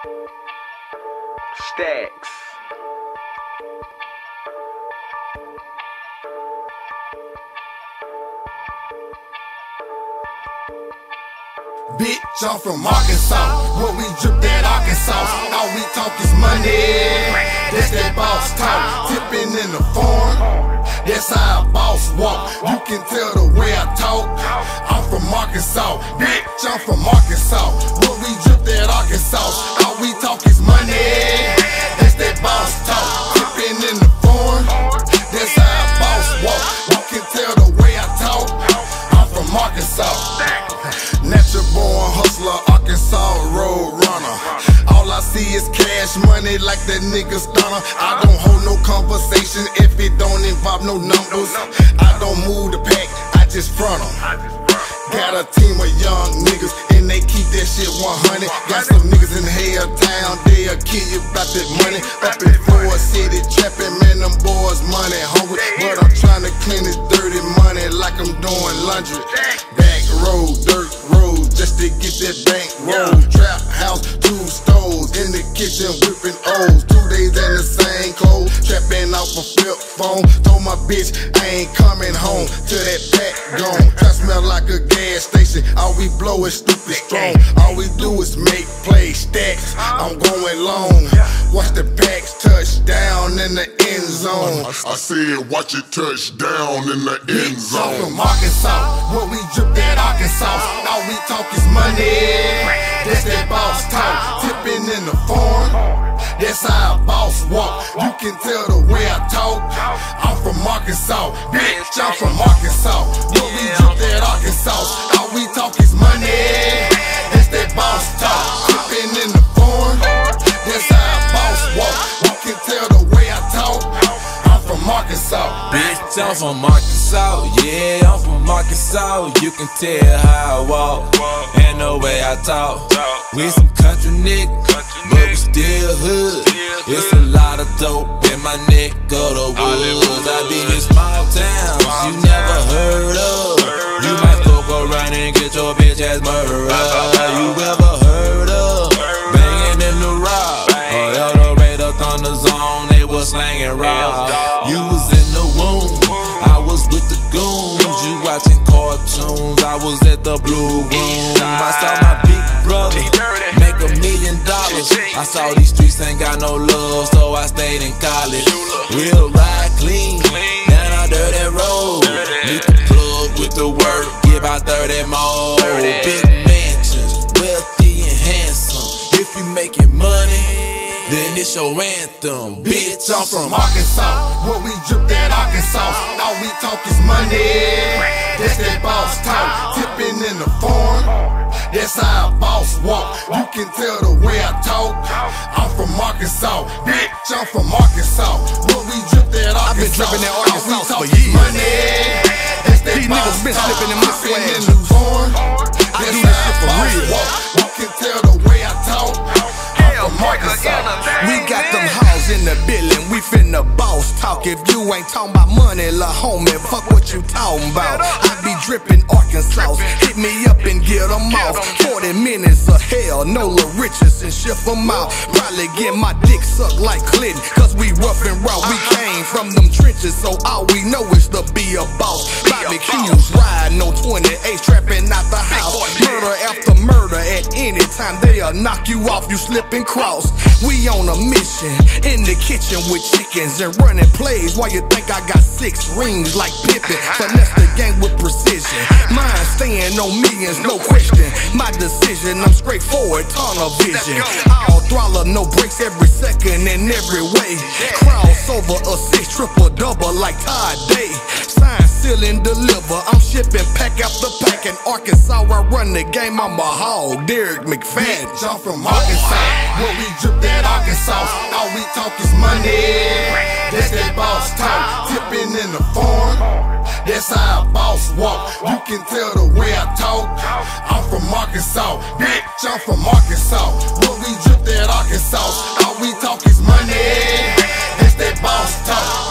Stacks. Bitch, I'm from Arkansas. What we drip that Arkansas. All we talk is money. That's that boss talk. Tipping in the form. That's how a boss walk. You can tell the way I talk. I'm from Arkansas. Bitch, I'm from Arkansas. Money like that nigga stunner. I don't hold no conversation if it don't involve no numbers. I don't move the pack, I just front front 'em. Got a team of young niggas and they keep that shit 100. Got some niggas in hell town, they'll kill you about that money. Up in Forrest City, trapping, man, them boys money hungry. But I'm trying to clean this dirty money like I'm doing laundry. Back road, dirt road, just to get that bank roll. Off a flip phone. Told my bitch I ain't coming home till that pack gone. Trap smell like a gas station. All we blow is stupid strong. All we do is make play stacks. I'm going long. Watch the packs touch down in the end zone. I said, watch it touch down in the end Bitch, I'm zone. from Arkansas. What we drip that Arkansas. All we talk is money. That's that boss talk. Tipping in the form. That's how walk. You can tell the way I talk. I'm from Arkansas. Bitch, I'm from Arkansas. What we drip that Arkansas. All we talk is money. That's that boss talk. Tipping in the form. That's how a boss walk. You can tell the way I talk. I'm from Arkansas. Bitch, I'm from Arkansas, yeah, I'm from Arkansas. You can tell how I walk and the way I talk. We some country niggas, but we still hood. It's a lot of dope in my neck of the woods. I be in small towns you never heard of. You might fuck around and get your bitch ass murdered. You ever heard of banging in the rock? Or Eldorado Thunder Zone, they was slanging rock. You was in the womb, I was with the goons. You watching cartoons, I was at the blue room. I saw my big brother I saw these streets ain't got no love, so I stayed in college. We'll ride clean, down our dirty road. Meet the plug with the work, give out 30 more. Big mansions, wealthy and handsome. If you making money, then it's your anthem. Bitch, I'm from Arkansas. What we drip that Arkansas. All we talk is money. That's that boss talk. Tipping in the form. That's how a boss walk. You can tell the way I talk. I'm from Arkansas. Bitch, I'm from Arkansas. What we drip that Arkansas. I've been dripping that Arkansas for is years. Money. That's that These niggas been talk. slipping in my Tipping swag in the form. I That's do this how shit a for boss real. walk. You can tell the way I talk. I'm from Arkansas. We got them hoes in the building, we finna boss talk. If you ain't talking about money, la homie, fuck what you talking about. I be dripping Arkansas, hit me up and get them off. 40 minutes of hell, no La Riches and shift them out. Probably get my dick sucked like Clinton, cause we rough and raw. We came from them trenches, so all we know is to be a boss. Bobby Q's riding on 28, trapping out the house. Murder after at any time, they'll knock you off, you slip and cross. We on a mission in the kitchen with chickens and running plays while you think I got six rings like Pippen. Finesse the game with precision. Mine staying on millions, no question. My decision, I'm straightforward, tunnel vision. i all throttle, no breaks every second in every way. Cross over a six triple double like Todd Day. Sign, seal and deliver. I'm shipping pack after pack in Arkansas. I run the game. I'm a hog, Darren McFadden. bitch, I'm from Arkansas, where we drip that Arkansas. All we talk is money. That's that boss talk, tipping in the form. That's how a boss walk. You can tell the way I talk. I'm from Arkansas, bitch. I'm from Arkansas. But we drip that Arkansas. All we talk is money. That's that boss talk.